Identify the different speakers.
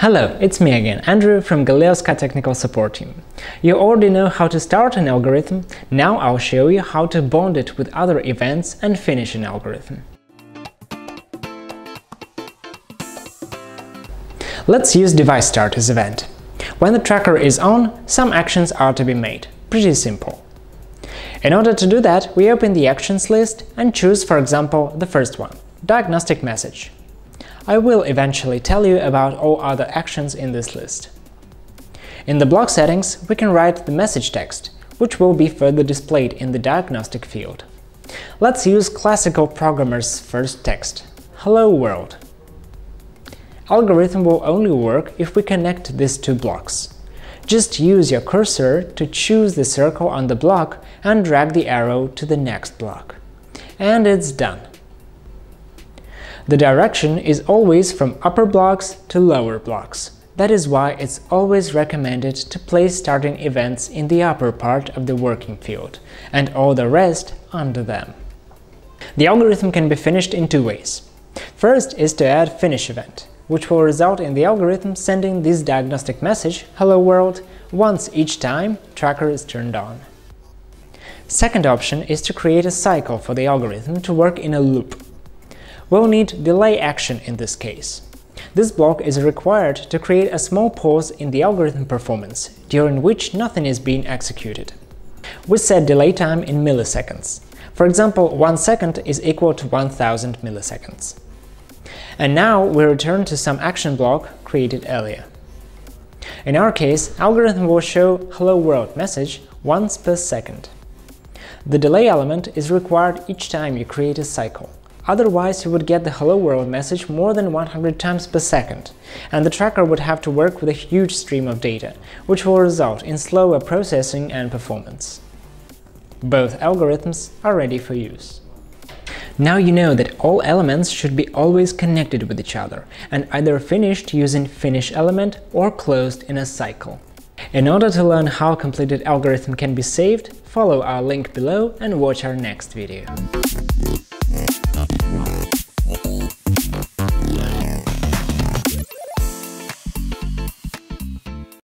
Speaker 1: Hello, it's me again, Andrew from Galileosky Technical Support Team. You already know how to start an algorithm, now I'll show you how to bond it with other events and finish an algorithm. Let's use device start as event. When the tracker is on, some actions are to be made. Pretty simple. In order to do that, we open the actions list and choose, for example, the first one – diagnostic message. I will eventually tell you about all other actions in this list. In the block settings, we can write the message text, which will be further displayed in the diagnostic field. Let's use classical programmer's first text – Hello world. Algorithm will only work if we connect these two blocks. Just use your cursor to choose the circle on the block and drag the arrow to the next block. And it's done. The direction is always from upper blocks to lower blocks. That is why it's always recommended to place starting events in the upper part of the working field, and all the rest under them. The algorithm can be finished in two ways. First is to add finish event, which will result in the algorithm sending this diagnostic message, hello world, once each time tracker is turned on. Second option is to create a cycle for the algorithm to work in a loop. We'll need delay action in this case. This block is required to create a small pause in the algorithm performance, during which nothing is being executed. We set delay time in milliseconds. For example, 1 second is equal to 1000 milliseconds. And now we return to some action block created earlier. In our case, algorithm will show hello world message once per second. The delay element is required each time you create a cycle. Otherwise, you would get the hello world message more than 100 times per second, and the tracker would have to work with a huge stream of data, which will result in slower processing and performance. Both algorithms are ready for use. Now you know that all elements should be always connected with each other and either finished using finish element or closed in a cycle. In order to learn how completed algorithm can be saved, follow our link below and watch our next video.